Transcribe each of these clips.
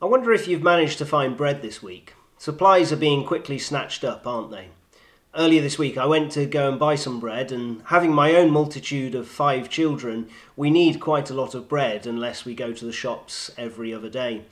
I wonder if you've managed to find bread this week. Supplies are being quickly snatched up, aren't they? Earlier this week, I went to go and buy some bread, and having my own multitude of five children, we need quite a lot of bread unless we go to the shops every other day.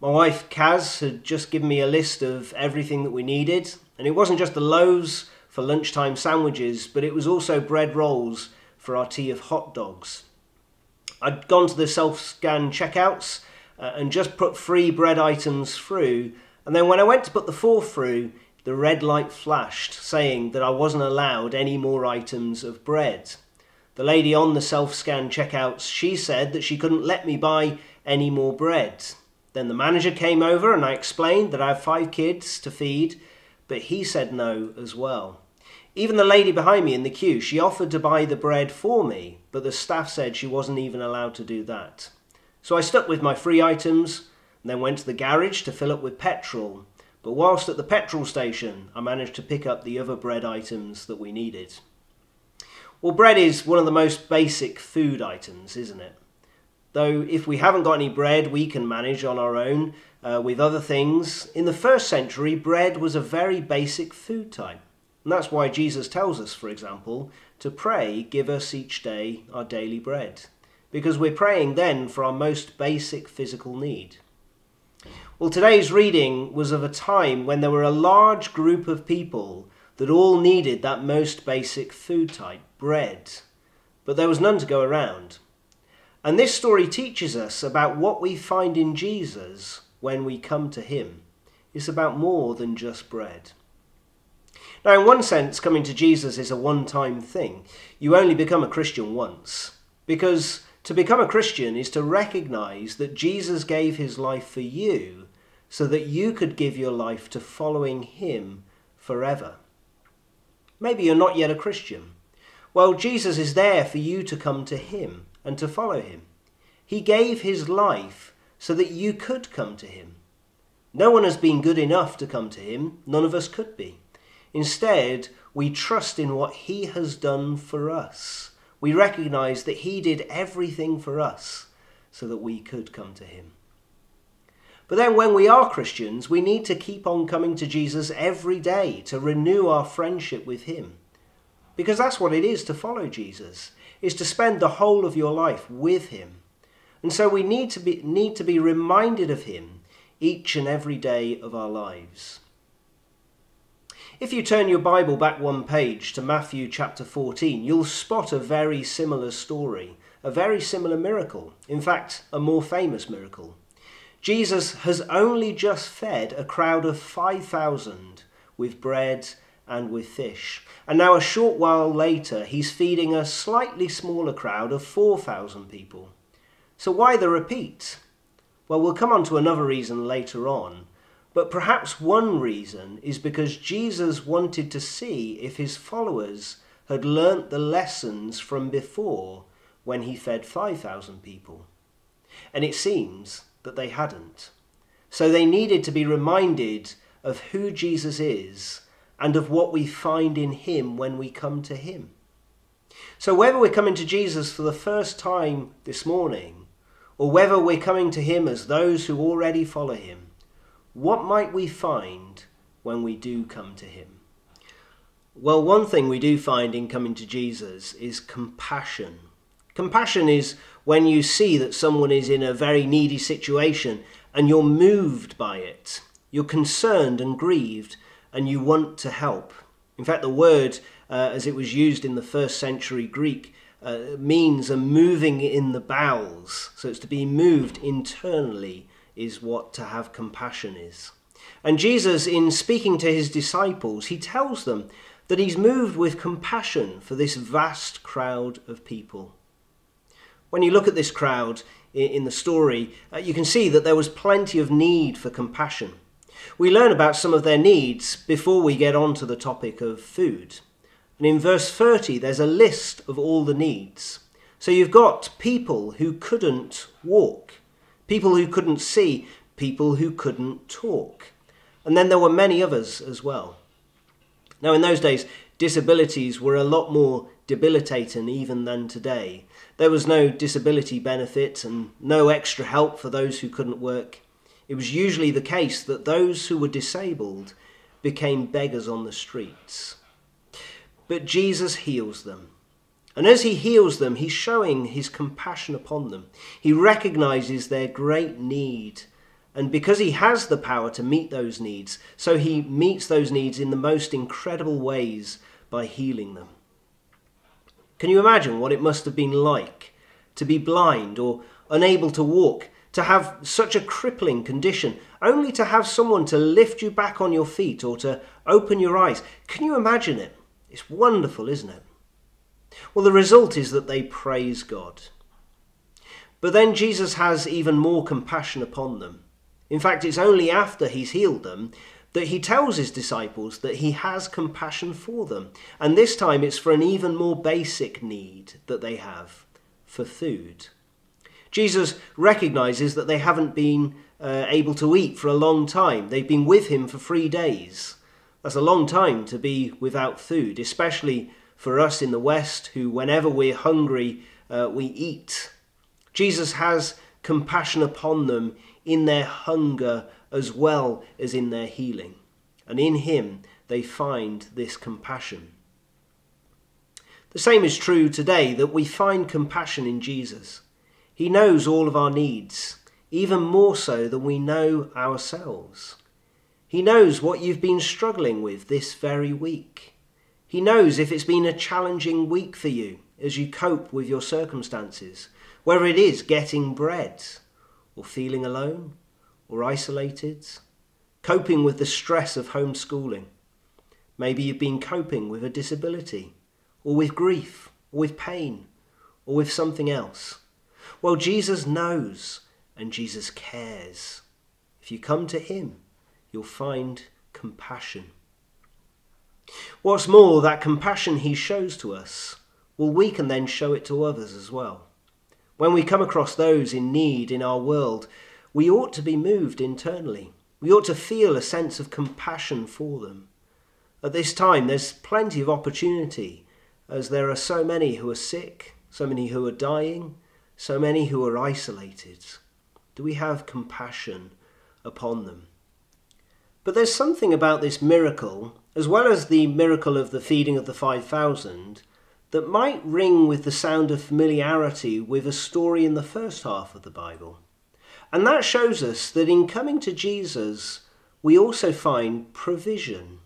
My wife Kaz had just given me a list of everything that we needed, and it wasn't just the loaves for lunchtime sandwiches, but it was also bread rolls for our tea of hot dogs. I'd gone to the self scan checkouts uh, and just put three bread items through. And then when I went to put the fourth through, the red light flashed saying that I wasn't allowed any more items of bread. The lady on the self scan checkouts, she said that she couldn't let me buy any more bread. Then the manager came over and I explained that I have five kids to feed, but he said no as well. Even the lady behind me in the queue, she offered to buy the bread for me, but the staff said she wasn't even allowed to do that. So I stuck with my free items and then went to the garage to fill up with petrol. But whilst at the petrol station, I managed to pick up the other bread items that we needed. Well, bread is one of the most basic food items, isn't it? Though if we haven't got any bread, we can manage on our own uh, with other things. In the first century, bread was a very basic food type. And that's why Jesus tells us, for example, to pray, give us each day our daily bread because we're praying then for our most basic physical need. Well, today's reading was of a time when there were a large group of people that all needed that most basic food type, bread, but there was none to go around. And this story teaches us about what we find in Jesus when we come to Him. It's about more than just bread. Now, in one sense, coming to Jesus is a one time thing. You only become a Christian once because to become a Christian is to recognize that Jesus gave his life for you so that you could give your life to following him forever. Maybe you're not yet a Christian. Well, Jesus is there for you to come to him and to follow him. He gave his life so that you could come to him. No one has been good enough to come to him, none of us could be. Instead, we trust in what he has done for us we recognize that He did everything for us so that we could come to Him. But then, when we are Christians, we need to keep on coming to Jesus every day to renew our friendship with Him. Because that's what it is to follow Jesus, is to spend the whole of your life with Him. And so we need to be, need to be reminded of Him each and every day of our lives. If you turn your Bible back one page to Matthew chapter 14, you'll spot a very similar story, a very similar miracle, in fact, a more famous miracle. Jesus has only just fed a crowd of 5,000 with bread and with fish. And now, a short while later, he's feeding a slightly smaller crowd of 4,000 people. So, why the repeat? Well, we'll come on to another reason later on. But perhaps one reason is because Jesus wanted to see if his followers had learnt the lessons from before when he fed 5,000 people. And it seems that they hadn't. So they needed to be reminded of who Jesus is and of what we find in him when we come to him. So whether we're coming to Jesus for the first time this morning, or whether we're coming to him as those who already follow him, what might we find when we do come to Him? Well, one thing we do find in coming to Jesus is compassion. Compassion is when you see that someone is in a very needy situation and you're moved by it. You're concerned and grieved and you want to help. In fact, the word, uh, as it was used in the first century Greek, uh, means a moving in the bowels. So it's to be moved internally is what to have compassion is. And Jesus, in speaking to his disciples, he tells them that he's moved with compassion for this vast crowd of people. When you look at this crowd in the story, uh, you can see that there was plenty of need for compassion. We learn about some of their needs before we get on to the topic of food. And in verse 30, there's a list of all the needs. So you've got people who couldn't walk people who couldn't see, people who couldn't talk. And then there were many others as well. Now, in those days, disabilities were a lot more debilitating even than today. There was no disability benefit and no extra help for those who couldn't work. It was usually the case that those who were disabled became beggars on the streets. But Jesus heals them. And as he heals them, he's showing his compassion upon them. He recognizes their great need. And because he has the power to meet those needs, so he meets those needs in the most incredible ways by healing them. Can you imagine what it must have been like to be blind or unable to walk, to have such a crippling condition, only to have someone to lift you back on your feet or to open your eyes? Can you imagine it? It's wonderful, isn't it? Well, the result is that they praise God. But then Jesus has even more compassion upon them. In fact, it's only after he's healed them that he tells his disciples that he has compassion for them. And this time it's for an even more basic need that they have for food. Jesus recognizes that they haven't been uh, able to eat for a long time. They've been with him for three days. That's a long time to be without food, especially for us in the West who, whenever we're hungry, uh, we eat. Jesus has compassion upon them in their hunger as well as in their healing. And in him they find this compassion. The same is true today that we find compassion in Jesus. He knows all of our needs, even more so than we know ourselves. He knows what you've been struggling with this very week. He knows if it's been a challenging week for you as you cope with your circumstances, whether it is getting bread, or feeling alone, or isolated, coping with the stress of homeschooling. Maybe you've been coping with a disability, or with grief, or with pain, or with something else. Well, Jesus knows and Jesus cares. If you come to Him, you'll find compassion. What's more, that compassion he shows to us, well, we can then show it to others as well. When we come across those in need in our world, we ought to be moved internally. We ought to feel a sense of compassion for them. At this time, there's plenty of opportunity, as there are so many who are sick, so many who are dying, so many who are isolated. Do we have compassion upon them? But there's something about this miracle, as well as the miracle of the feeding of the 5,000, that might ring with the sound of familiarity with a story in the first half of the Bible. And that shows us that in coming to Jesus, we also find provision.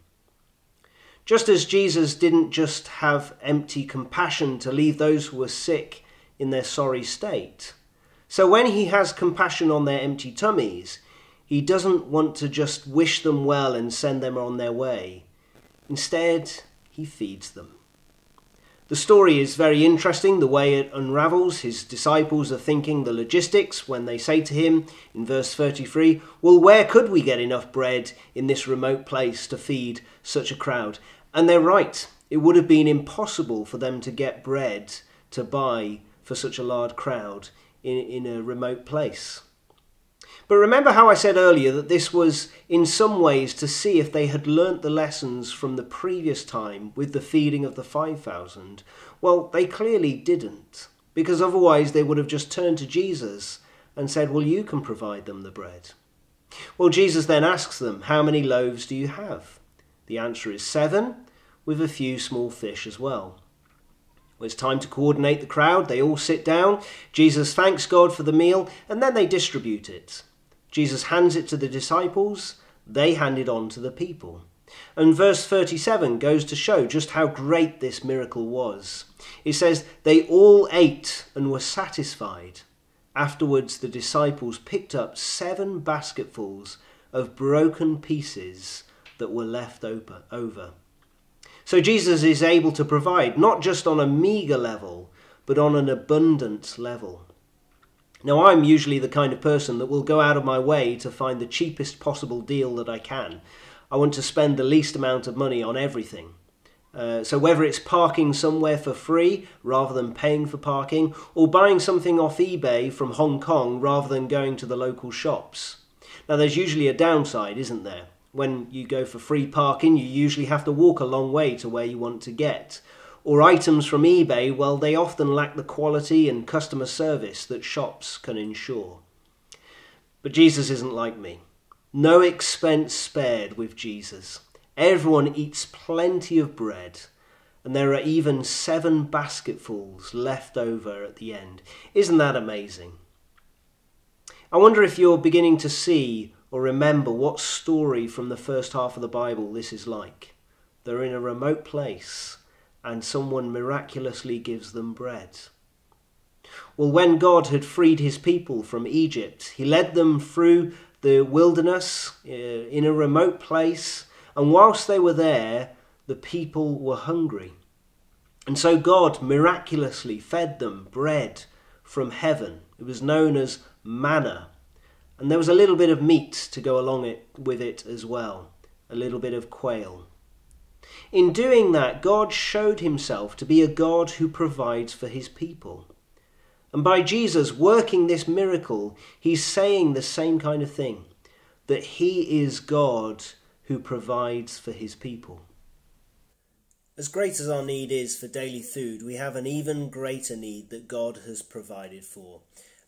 Just as Jesus didn't just have empty compassion to leave those who were sick in their sorry state, so when he has compassion on their empty tummies, he doesn't want to just wish them well and send them on their way. Instead, he feeds them. The story is very interesting, the way it unravels. His disciples are thinking the logistics when they say to him in verse 33, Well, where could we get enough bread in this remote place to feed such a crowd? And they're right. It would have been impossible for them to get bread to buy for such a large crowd in, in a remote place. But remember how I said earlier that this was in some ways to see if they had learnt the lessons from the previous time with the feeding of the 5,000? Well, they clearly didn't, because otherwise they would have just turned to Jesus and said, Well, you can provide them the bread. Well, Jesus then asks them, How many loaves do you have? The answer is seven, with a few small fish as well. Well, it's time to coordinate the crowd. They all sit down. Jesus thanks God for the meal, and then they distribute it. Jesus hands it to the disciples, they hand it on to the people. And verse 37 goes to show just how great this miracle was. It says, They all ate and were satisfied. Afterwards, the disciples picked up seven basketfuls of broken pieces that were left over. So Jesus is able to provide not just on a meagre level, but on an abundant level. Now, I'm usually the kind of person that will go out of my way to find the cheapest possible deal that I can. I want to spend the least amount of money on everything. Uh, so, whether it's parking somewhere for free rather than paying for parking, or buying something off eBay from Hong Kong rather than going to the local shops. Now, there's usually a downside, isn't there? When you go for free parking, you usually have to walk a long way to where you want to get or items from eBay, well, they often lack the quality and customer service that shops can ensure. But Jesus isn't like me. No expense spared with Jesus. Everyone eats plenty of bread, and there are even seven basketfuls left over at the end. Isn't that amazing? I wonder if you're beginning to see or remember what story from the first half of the Bible this is like. They're in a remote place, and someone miraculously gives them bread. Well, when God had freed his people from Egypt, he led them through the wilderness uh, in a remote place, and whilst they were there, the people were hungry. And so God miraculously fed them bread from heaven. It was known as manna. And there was a little bit of meat to go along it with it as well, a little bit of quail. In doing that, God showed himself to be a God who provides for his people. And by Jesus working this miracle, he's saying the same kind of thing that he is God who provides for his people. As great as our need is for daily food, we have an even greater need that God has provided for.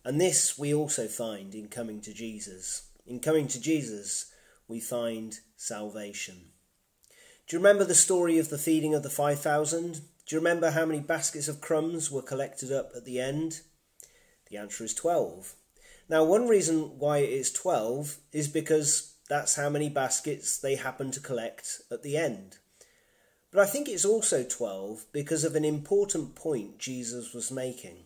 And this we also find in coming to Jesus. In coming to Jesus, we find salvation. Do you remember the story of the feeding of the 5,000? Do you remember how many baskets of crumbs were collected up at the end? The answer is 12. Now, one reason why it is 12 is because that's how many baskets they happen to collect at the end. But I think it's also 12 because of an important point Jesus was making.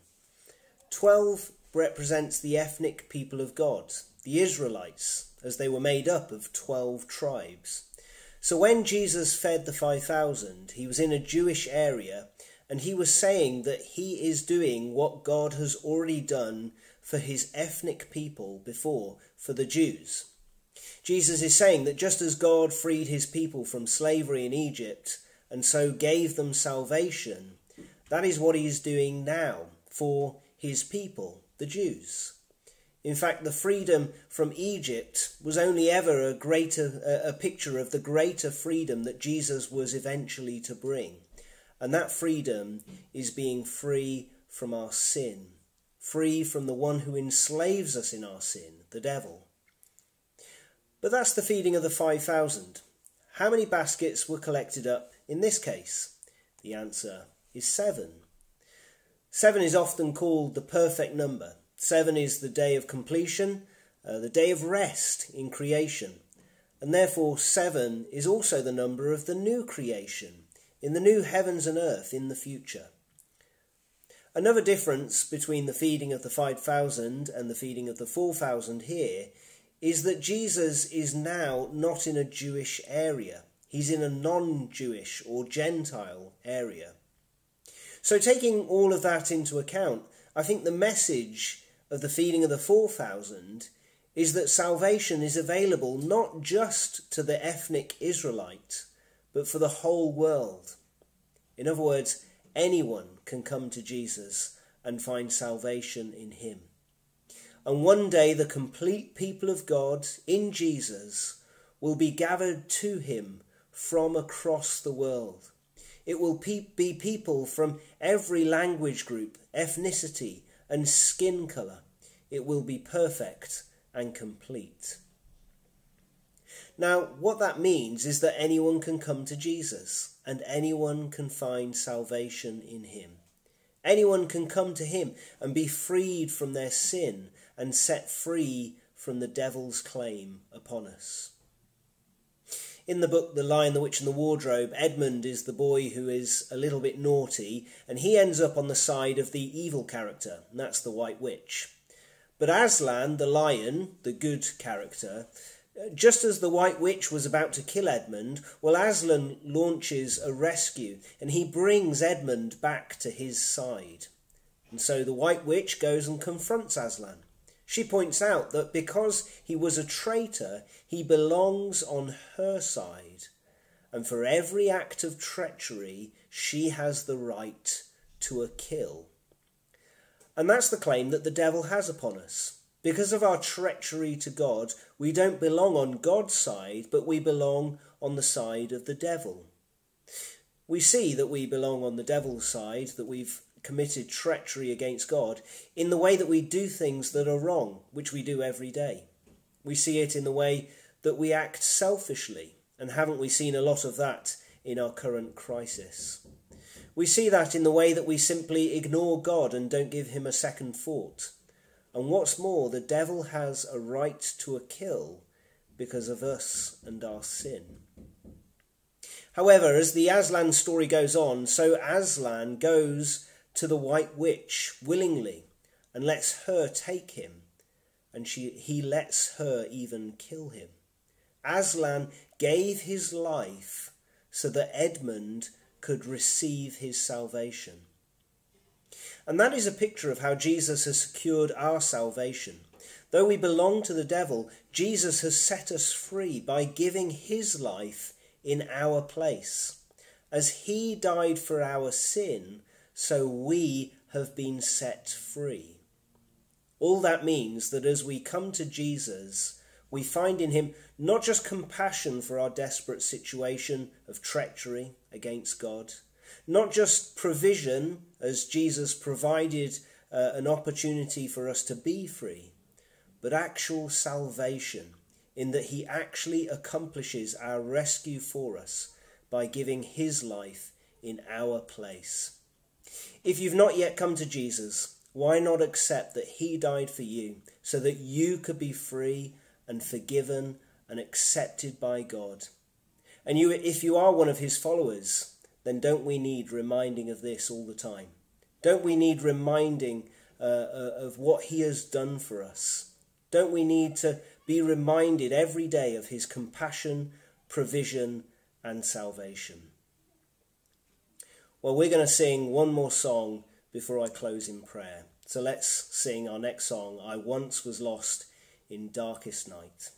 12 represents the ethnic people of God, the Israelites, as they were made up of 12 tribes. So when Jesus fed the 5,000, he was in a Jewish area and he was saying that he is doing what God has already done for his ethnic people before, for the Jews. Jesus is saying that just as God freed his people from slavery in Egypt and so gave them salvation, that is what he is doing now for his people, the Jews. In fact, the freedom from Egypt was only ever a greater a picture of the greater freedom that Jesus was eventually to bring. And that freedom is being free from our sin, free from the one who enslaves us in our sin, the devil. But that's the feeding of the 5,000. How many baskets were collected up in this case? The answer is seven. Seven is often called the perfect number. Seven is the day of completion, uh, the day of rest in creation. And therefore, seven is also the number of the new creation, in the new heavens and earth in the future. Another difference between the feeding of the 5,000 and the feeding of the 4,000 here is that Jesus is now not in a Jewish area. He's in a non Jewish or Gentile area. So, taking all of that into account, I think the message of the feeding of the 4,000 is that salvation is available not just to the ethnic Israelite, but for the whole world. In other words, anyone can come to Jesus and find salvation in him. And one day the complete people of God in Jesus will be gathered to him from across the world. It will be people from every language group, ethnicity, and skin colour. It will be perfect and complete. Now, what that means is that anyone can come to Jesus and anyone can find salvation in him. Anyone can come to him and be freed from their sin and set free from the devil's claim upon us. In the book The Lion, the Witch and the Wardrobe, Edmund is the boy who is a little bit naughty, and he ends up on the side of the evil character, and that's the White Witch. But Aslan, the lion, the good character, just as the White Witch was about to kill Edmund, well, Aslan launches a rescue and he brings Edmund back to his side. And so the White Witch goes and confronts Aslan. She points out that because he was a traitor, he belongs on her side, and for every act of treachery, she has the right to a kill. And that's the claim that the devil has upon us. Because of our treachery to God, we don't belong on God's side, but we belong on the side of the devil. We see that we belong on the devil's side, that we've committed treachery against God, in the way that we do things that are wrong, which we do every day. We see it in the way that we act selfishly, and haven't we seen a lot of that in our current crisis? We see that in the way that we simply ignore God and don't give him a second thought. And what's more, the devil has a right to a kill because of us and our sin. However, as the Aslan story goes on, so Aslan goes to the White Witch willingly and lets her take him, and she, he lets her even kill him. Aslan gave his life so that Edmund could receive his salvation. And that is a picture of how Jesus has secured our salvation. Though we belong to the devil, Jesus has set us free by giving his life in our place. As he died for our sin, so we have been set free. All that means that as we come to Jesus, we find in him not just compassion for our desperate situation of treachery against God, not just provision, as Jesus provided uh, an opportunity for us to be free, but actual salvation, in that he actually accomplishes our rescue for us by giving his life in our place. If you've not yet come to Jesus, why not accept that he died for you so that you could be free and forgiven and accepted by God. And you, if you are one of his followers, then don't we need reminding of this all the time? Don't we need reminding uh, uh, of what he has done for us? Don't we need to be reminded every day of his compassion, provision, and salvation? Well, we're going to sing one more song before I close in prayer. So let's sing our next song, I Once Was Lost in Darkest Night.